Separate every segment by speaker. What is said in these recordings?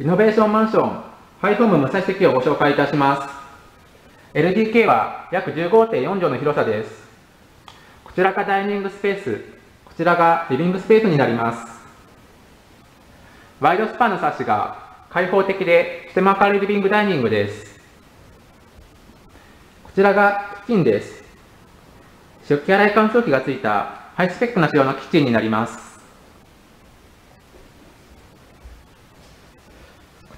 Speaker 1: リノベーションマンション、ファイホーム武蔵関をご紹介いたします。LDK は約15.4畳の広さです。こちらがダイニングスペース、こちらがリビングスペースになります。ワイドスパンのサッシが開放的でとても明るいリビングダイニングです。こちらがキッチンです。食器洗い乾燥機がついたハイスペックな仕様のキッチンになります。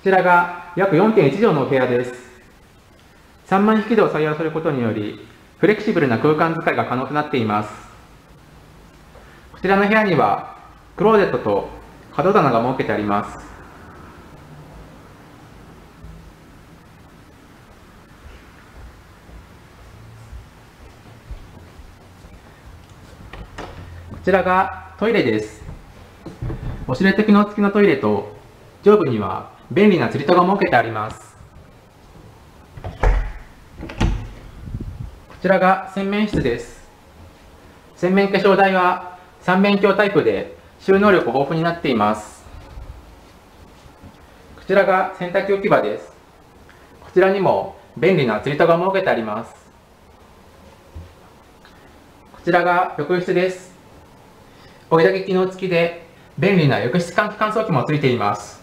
Speaker 1: ちらが約4.1畳のお部屋です。3万引き戸を採用することにより、フレキシブルな空間使いが可能となっています。こちらの部屋には、クローゼットと角棚が設けてあります。こちらがトイレです。おしれ的の付きのトイレと上部には便利な釣り戸が設けてあります。こちらが洗面室です。洗面化粧台は三面鏡タイプで収納力豊富になっています。こちらが洗濯機置き場です。こちらにも便利な釣り戸が設けてあります。こちらが浴室です。追いだけ機能付きで便利な浴室換気乾燥機もついています。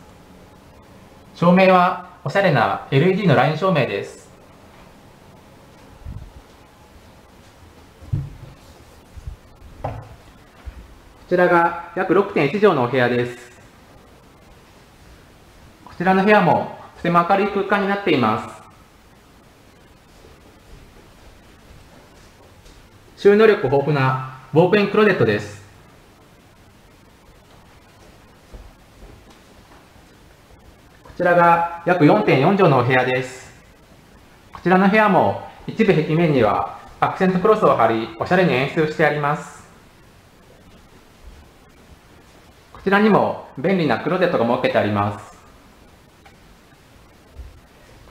Speaker 1: 照明はおしゃれな LED のライン照明です。こちらが約6.1畳のお部屋です。こちらの部屋もとても明るい空間になっています。収納力豊富なウォークインクローゼットです。ちらが約4.4畳のお部屋です。こちらの部屋も一部壁面にはアクセントクロスを貼り、おしゃれに演出してあります。こちらにも便利なクローゼットが設けてあります。こ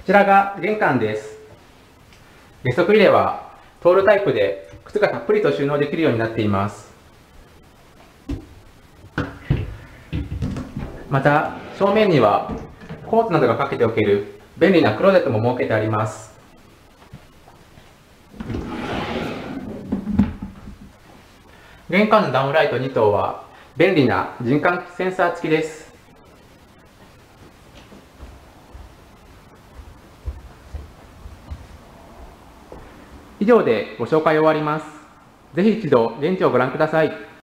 Speaker 1: ちらが玄関です。ゲストトイレはトールタイプで靴がたっぷりと収納できるようになっています。また、正面にはコートなどがかけておける便利なクローゼットも設けてあります。玄関のダウンライト2灯は便利な人感センサー付きです。以上でご紹介終わります。ぜひ一度現地をご覧ください。